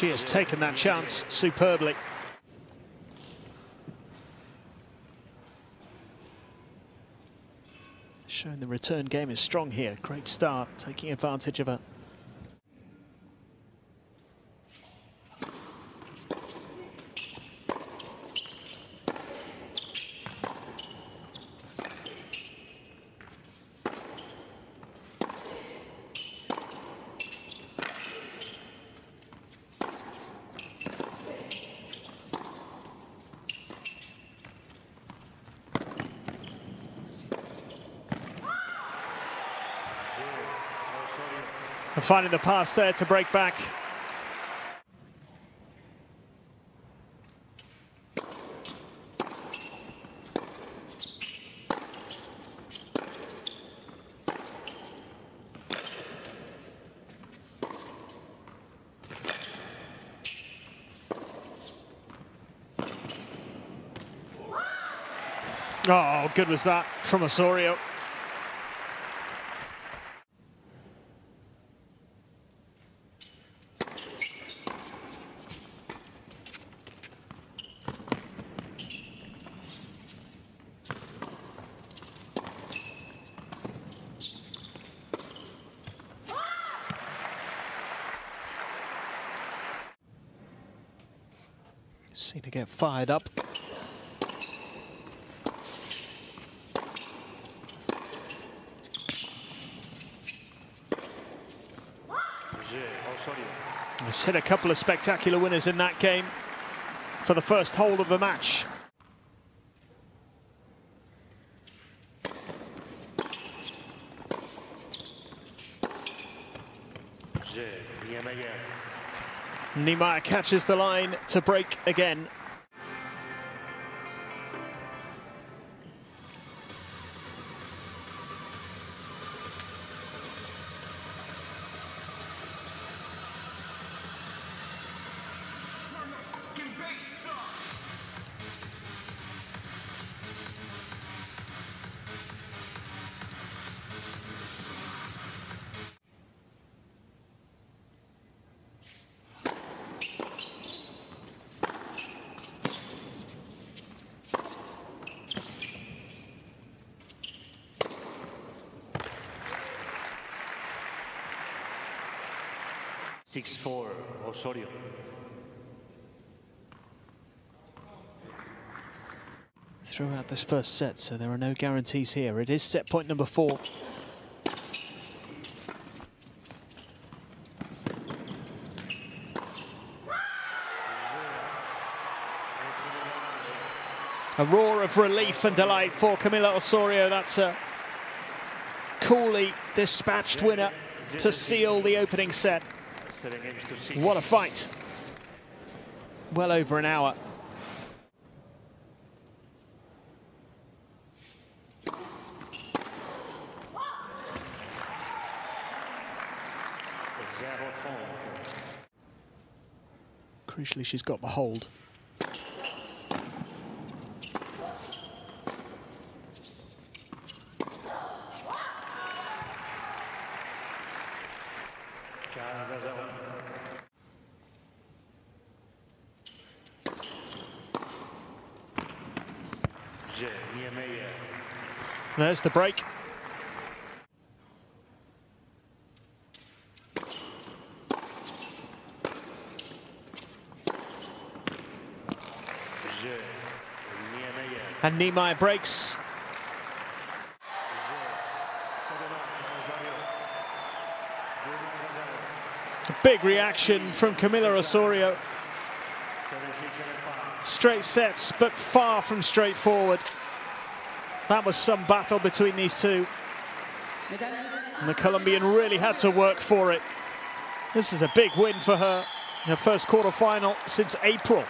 She has taken that chance superbly. Showing the return game is strong here. Great start, taking advantage of a And finding the pass there to break back. Oh, good was that from Osorio. Seem to get fired up. He's hit a couple of spectacular winners in that game for the first hold of the match. Niemeier catches the line to break again. Six four oh, Osorio. Throughout this first set, so there are no guarantees here. It is set point number four. A roar of relief and delight for Camila Osorio. That's a coolly dispatched winner to seal the opening set. What a fight. Well over an hour. Crucially, she's got the hold. There's the break. And Niemeier breaks. A big reaction from Camila Osorio. Straight sets, but far from straightforward. That was some battle between these two. And the Colombian really had to work for it. This is a big win for her. Her first quarter final since April.